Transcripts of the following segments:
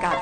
mercado.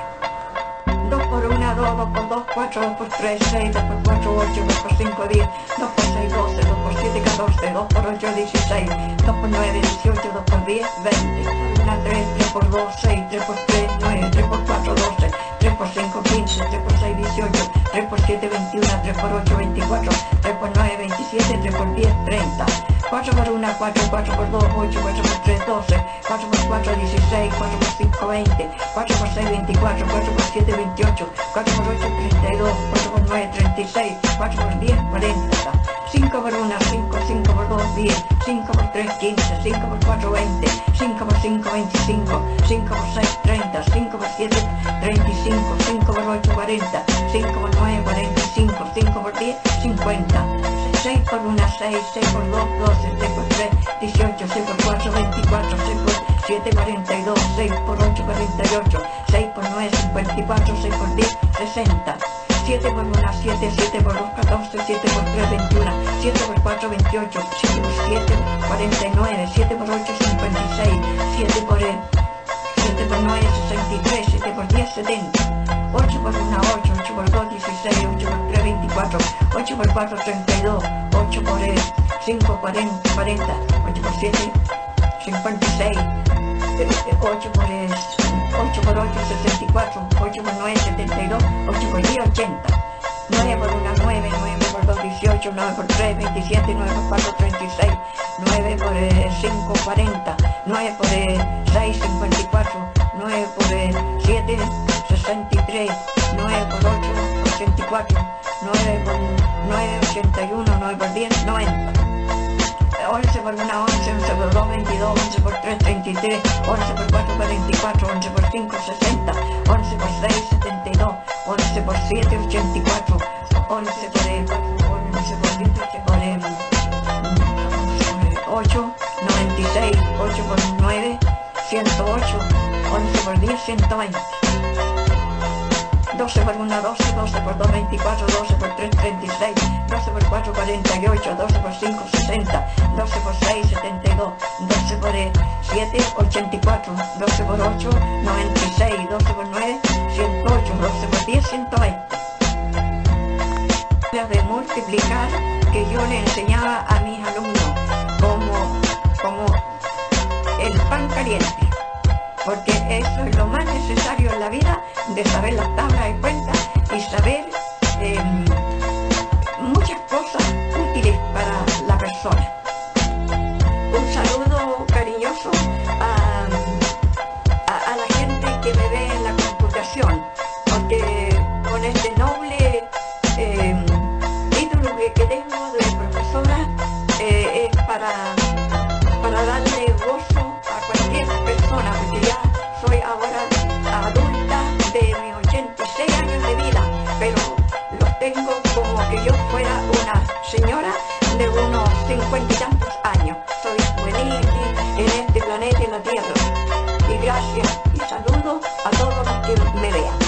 2 por 1, 2, 2 por 2, 4, 2 por 3, 6, 2 por 4, 8, 2 por 5, 10, 2 por 6, 12, 2 por 7, 14, 2 por 8, 16, 2 por 9, 18, 2 por 10, 20, 1, 3, 3 por 2, 6, 3 por 3, 9, 3 por 4, 12, 3 por 5, 15, 3 por 6, 18, 3 por 7, 21, 3 por 8, 24, 3 por 9, 27, 3 por 10, 30. 4 por 1, 4, 4 por 2, 8, 4 por 3, 12, 4 por 4, 16, 4 por 5, 20, 4 por 6, 24, 4 por 7, 28, 4 por 8, 32, 4 por 9, 36, 4 por 10, 40, 5 por 1, 5, 5 por 2, 10, 5 por 3, 15, 5 por 4, 20, 5 por 5, 25, 5 por 6, 30, 5 por 7, 35, 5 por 8, 40, 5 por 9, 45, 5 por 10, 50, 6 por 1, 6, 6 por 2, 12, 6 por 3, 18, 6 por 4, 24, 6 por 7, 42, 6 por 8, 48, 6 por 9, 54, 6 por 10, 60, 7 por 1, 7, 7 por 2, 14, 7 por 3, 21, 7 por 4, 28, 7 por 7, 49, 7 por 8, 56, 7 por 7 por 9, 63, 7 por 10, 70, por 4, 32, 8 por 5, 40, 40, 8 por 7, 56, 8 por 8 por 8, 64, 8 por 9, 72, 8 por 10, 80, 9 por 1, 9, 9 por 2, 18, 9 por 3, 27, 9 por 4, 36, 9 por 5, 40, 9 por 6, 54, 9 por 7, 63, 9 por 8, 84, 9 por 9, 81, 9 por 10, 90. 11 por 1, 11, 11 por 2, 22, 11 por 3, 33, 11 por 4, 44, 11 por 5, 60, 11 por 6, 72, 11 por 7, 84, 11 por 11 por 10, por 8, 96, 8 por 9, 108, 11 por 10, 120. 12 por 1, 12, 12 por 2, 24, 12 por 3, 36, 12 por 4, 48, 12 por 5, 60, 12 por 6, 72, 12 por 7, 84, 12 por 8, 96, 12 por 9, 108, 12 por 10, 120. De multiplicar que yo le enseñaba a mis alumnos como, como el pan caliente porque eso es lo más necesario en la vida, de saber las tablas de cuentas y saber eh, muchas cosas útiles para la persona. Un saludo cariñoso a, a, la gente que me ve en la computación, porque con este noble eh, título que, que, tengo tengo como que yo fuera una señora de unos 50 y tantos años. Soy feliz en este planeta, en la Tierra. Y gracias y saludo a todos los que me vean.